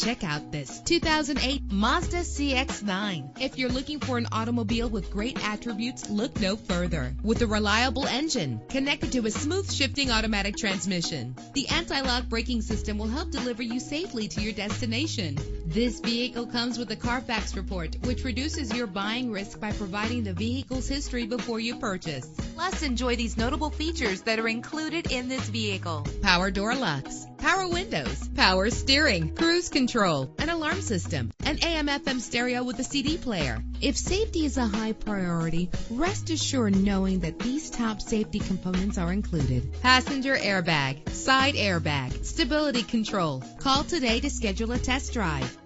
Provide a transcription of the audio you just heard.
Check out this 2008 Mazda CX-9. If you're looking for an automobile with great attributes, look no further. With a reliable engine connected to a smooth shifting automatic transmission, the anti-lock braking system will help deliver you safely to your destination. This vehicle comes with a Carfax report, which reduces your buying risk by providing the vehicle's history before you purchase. Plus, enjoy these notable features that are included in this vehicle. Power door locks, power windows, power steering, cruise control, an alarm system, an AM FM stereo with a CD player. If safety is a high priority, rest assured knowing that these top safety components are included. Passenger airbag, side airbag, stability control. Call today to schedule a test drive.